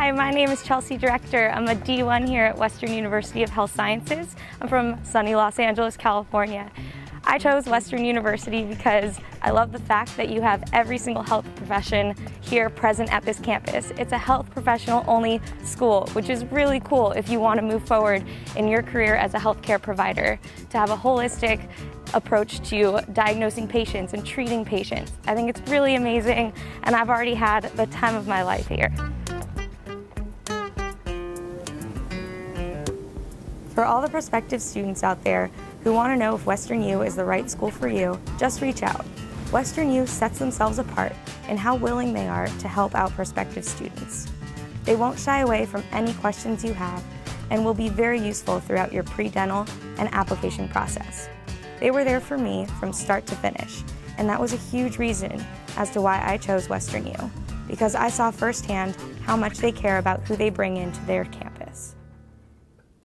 Hi, my name is Chelsea Director. I'm a D1 here at Western University of Health Sciences. I'm from sunny Los Angeles, California. I chose Western University because I love the fact that you have every single health profession here present at this campus. It's a health professional only school, which is really cool if you want to move forward in your career as a healthcare provider, to have a holistic approach to diagnosing patients and treating patients. I think it's really amazing and I've already had the time of my life here. For all the prospective students out there who want to know if Western U is the right school for you, just reach out. Western U sets themselves apart in how willing they are to help out prospective students. They won't shy away from any questions you have and will be very useful throughout your pre-dental and application process. They were there for me from start to finish, and that was a huge reason as to why I chose Western U, because I saw firsthand how much they care about who they bring into their campus.